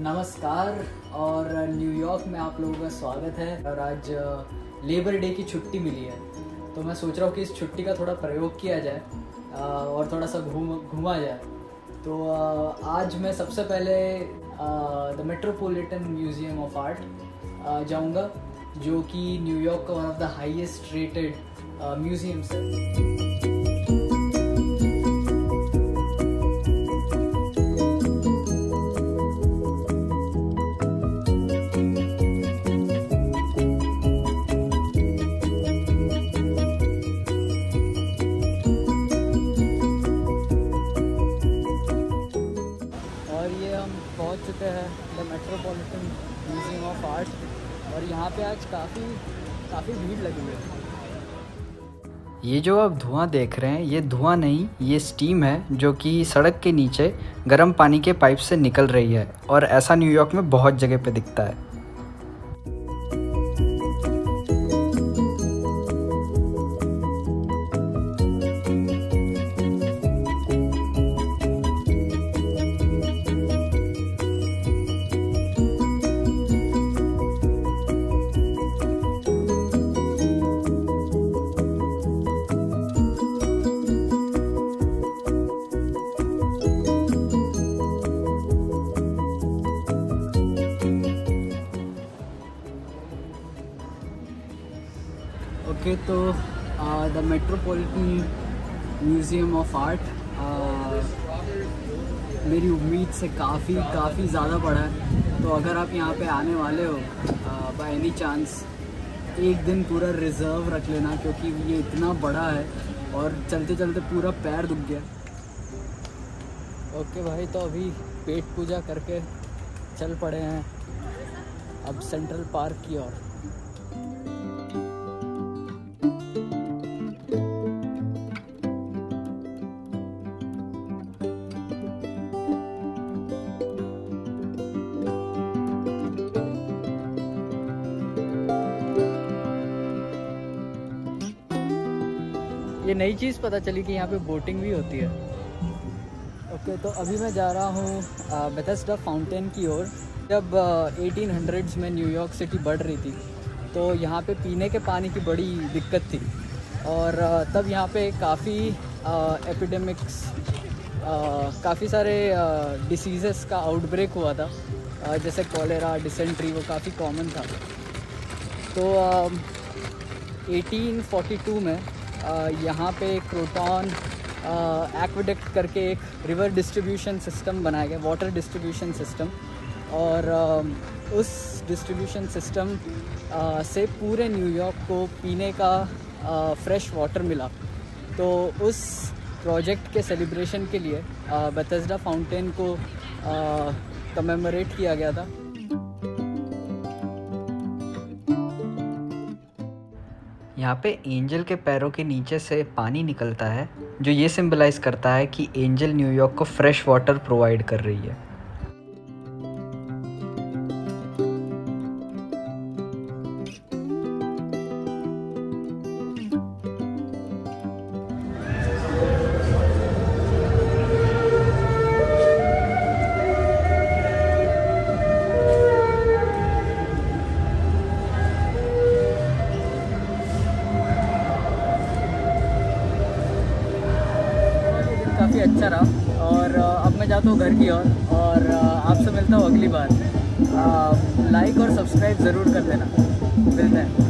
नमस्कार, और न्यूयॉर्क में आप लोगों का स्वागत है, और आज लेबर डे की छुट्टी मिली है। तो मैं सोच रहा हूँ कि इस छुट्टी का थोड़ा प्रयोग किया जाए और थोड़ा सा घूम, घूमा जाए। तो आज मैं सबसे पहले the Metropolitan Museum of Art जाऊँगा, जो कि न्यूयॉर्क का one of the highest rated museums है। और यहाँ पे आज काफ़ी काफ़ी भीड़ लगी हुई है। ये जो आप धुआँ देख रहे हैं, ये धुआँ नहीं, ये स्टीम है, जो कि सड़क के नीचे गर्म पानी के पाइप से निकल रही है और ऐसा न्यूयॉर्क में बहुत जगह पे दिखता है। ओके तो the Metropolitan Museum of Art मेरी उम्मीद से काफ़ी काफ़ी ज़्यादा बड़ा है। तो अगर आप यहाँ पे आने वाले हो बाय एनी चांस एक दिन पूरा रिज़र्व रख लेना, क्योंकि ये इतना बड़ा है और चलते चलते पूरा पैर दुख गया। ओके भाई तो अभी पेट पूजा करके चल पड़े हैं अब सेंट्रल पार्क की ओर। ये नई चीज़ पता चली कि यहाँ पे बोटिंग भी होती है। ओके okay, तो अभी मैं जा रहा हूँ बेथेस्डा फाउंटेन की ओर। जब एटीन हंड्रेड्स में न्यूयॉर्क सिटी बढ़ रही थी तो यहाँ पे पीने के पानी की बड़ी दिक्कत थी। और तब यहाँ पे काफ़ी एपिडेमिक्स काफ़ी सारे डिसीज़ेस का आउटब्रेक हुआ था। अ, जैसे कॉलेरा डिसेंट्री वो काफ़ी कॉमन था। तो अ, 1842 में यहाँ पे क्रोटॉन एक्विडेक्ट करके एक रिवर डिस्ट्रीब्यूशन सिस्टम बनाया गया वाटर डिस्ट्रीब्यूशन सिस्टम और अ, उस डिस्ट्रीब्यूशन सिस्टम से पूरे न्यूयॉर्क को पीने का फ्रेश वाटर मिला। तो उस प्रोजेक्ट के सेलिब्रेशन के लिए बेथेस्डा फाउंटेन को कमेमोरेट किया गया था। यहाँ पे एंजल के पैरों के नीचे से पानी निकलता है, जो ये सिंबलाइज करता है कि एंजल न्यूयॉर्क को फ्रेश वाटर प्रोवाइड कर रही है। अच्छा रहा। और अब मैं जाता हूँ घर की ओर। और आपसे मिलता हूँ अगली बार। लाइक और सब्सक्राइब ज़रूर कर देना। मिलते हैं।